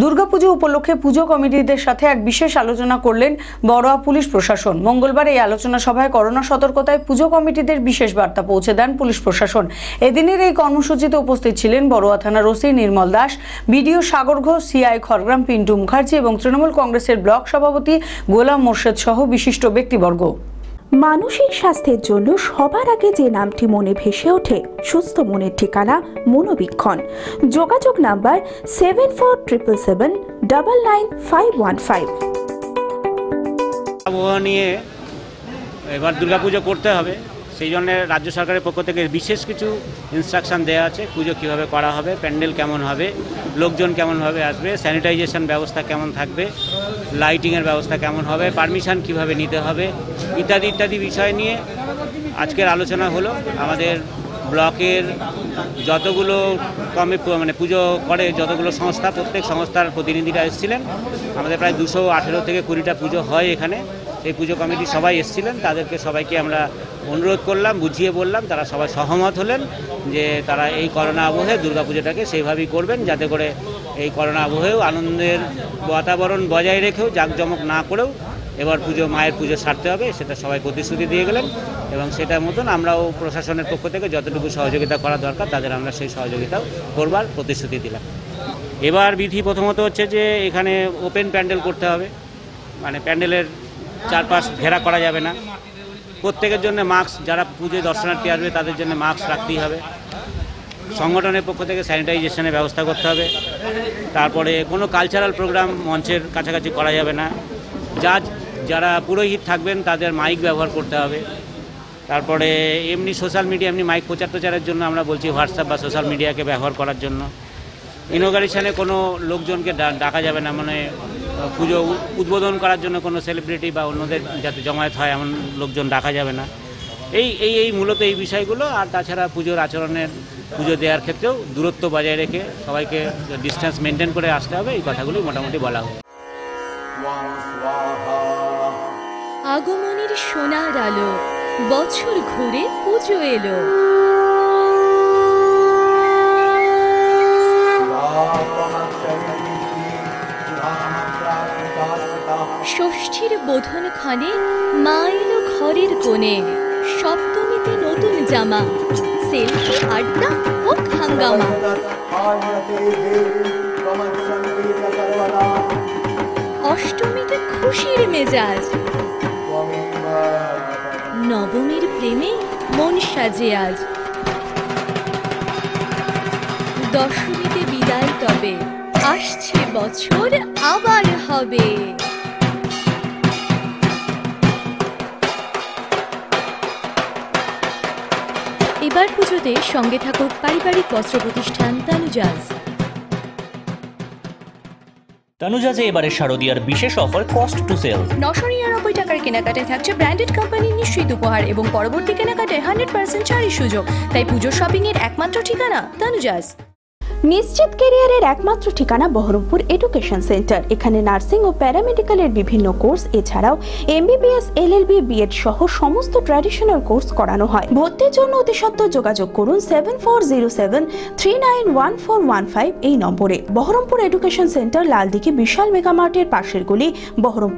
দুর্গাপুজো উপলক্ষে পুজো কমিটিদের সাথে এক বিশেষ আলোচনা করলেন বড়োয়া পুলিশ প্রশাসন। মঙ্গলবার এই আলোচনা সভায় করোনা সতর্কতায় পুজো কমিটিদের বিশেষ বার্তা পৌঁছে দেন পুলিশ প্রশাসন। এদিনের এই কর্মসূচিতে উপস্থিত ছিলেন বড়োয়া থানার OC Nirmal Das, BDO Sagar Ghosh, CI Khargram, Pintu Mukherjee এবং তৃণমূল কংগ্রেসের ব্লক সভাপতি গোলাম মোর্শেদ সহ বিশিষ্ট ব্যক্তিবর্গ। মানসিক স্বাস্থ্যের জন্য সবার আগে যে নামটি মনে ভেসে ওঠে, সুস্থ মনের ঠিকানা মনোবীক্ষণ। যোগাযোগ number seven four triple seven double nine five one five আবহাওয়া নিয়ে এবার দুর্গাপুজো করতে হবে। সেই জন্য রাজ্য সরকারের পক্ষ থেকে বিশেষ কিছু ইনস্ট্রাকশন দেওয়া আছে, পুজো কীভাবে করা হবে, প্যান্ডেল কেমন হবে, লোকজন কেমনভাবে আসবে স্যানিটাইজেশন ব্যবস্থা কেমন থাকবে লাইটিংয়ের ব্যবস্থা কেমন হবে পারমিশন কীভাবে নিতে হবে, ইত্যাদি ইত্যাদি বিষয় নিয়ে আজকের আলোচনা হলো। আমাদের ব্লকের যতগুলো কমে মানে পুজো করে যতগুলো সংস্থা, প্রত্যেক সংস্থার প্রতিনিধিরা এসেছিলেন। আমাদের প্রায় দুশো আঠেরো থেকে কুড়িটা পুজো হয় এখানে। সেই পুজো কমিটি সবাই এসেছিলেন, তাদেরকে সবাইকে আমরা অনুরোধ করলাম, বুঝিয়ে বললাম, তারা সবাই সহমত হলেন যে তারা এই করোনা আবহে দুর্গাপুজোটাকে সেইভাবেই করবেন, যাতে করে এই করোনা আবহেও আনন্দের বাতাবরণ বজায় রেখেও, জাঁকজমক না করেও এবার পুজো, মায়ের পুজো সারতে হবে, সেটা সবাই প্রতিশ্রুতি দিয়ে গেলেন এবং সেটার মতন আমরাও প্রশাসনের পক্ষ থেকে যতটুকু সহযোগিতা করা দরকার, তাদের আমরা সেই সহযোগিতাও করবার প্রতিশ্রুতি দিলাম। এবার বিধি প্রথমত হচ্ছে যে এখানে ওপেন প্যান্ডেল করতে হবে মানে প্যান্ডেলের চারপাশ ঘেরা করা যাবে না। প্রত্যেকের জন্য মাস্ক, যারা পুজোয় দর্শনার্থী আসবে, তাদের জন্য মাস্ক রাখতেই হবে। সংগঠনের পক্ষ থেকে স্যানিটাইজেশনের ব্যবস্থা করতে হবে। তারপরে কোনো কালচারাল প্রোগ্রাম মঞ্চের কাছাকাছি করা যাবে না। যা, যারা পুরোহিত থাকবেন, তাদের মাইক ব্যবহার করতে হবে। তারপরে এমনি সোশ্যাল মিডিয়া এমনি মাইক প্রচার প্রচারের জন্য আমরা বলছি হোয়াটসঅ্যাপ বা সোশ্যাল মিডিয়াকে ব্যবহার করার জন্য। ইনোগারেশনে কোনো লোকজনকে ডাকা যাবে না। মানে পুজো উদ্বোধন করার জন্য কোনো সেলিব্রিটি বা অন্যদের যাতে জমায়েত হয় এমন লোকজন ডাকা যাবে না। এই এই এই মূলত এই বিষয়গুলো, আর তাছাড়া পুজোর আচরণের পুজো দেওয়ার ক্ষেত্রেও দূরত্ব বজায় রেখে সবাইকে ডিস্টেন্স মেনটেন করে আসতে হবে, এই কথাগুলি মোটামুটি বলা হয়। আগমনের সোনার আলো, বছর ঘুরে পুজো এলো। ষষ্ঠীর বোধন ক্ষণে মা এলো ঘরের কোণে। সপ্তমীতে নতুন জামা সেলফি আড্ডা অষ্টমীতে খুশির মেজাজ। নবমীর প্রেমে মন সাজে আজ। দশমীতে বিদায় তবে, আসছে বছর আবার হবে। এবার পুজোতে সঙ্গে থাকুক পারিবারিক বস্ত্র প্রতিষ্ঠান তানুজাজ। তানুজাজে এবারে শারদীয়ার বিশেষ অফার কস্ট টু সেল নশো নিরানব্বই টাকার কেনাকাটায় থাকছে ব্র্যান্ডেড কোম্পানির নিশ্চিত উপহার এবং পরবর্তী কেনাকাটায় হান্ড্রেড পার্সেন্ট ছাড়ের সুযোগ। তাই পুজোর শপিং এর একমাত্র ঠিকানা তানুজাজ। নিশ্চিত কেরিয়ারের একমাত্র ঠিকানা বহরমপুর এডুকেশন সেন্টার এখানে নার্সিং ও প্যারামেডিক্যালের বিভিন্ন কোর্স, এছাড়াও এমবিবিএস, এলএলবি, বিএড সহ সমস্ত ট্র্যাডিশনাল কোর্স করানো হয়। ভর্তির জন্য অতি সত্ত্বর যোগাযোগ করুন seven four zero seven three nine one four one five এই নম্বরে। বহরমপুর এডুকেশন সেন্টার লালদিঘি বিশাল মেগামার্টের পাশের গুলি, বহরমপুর।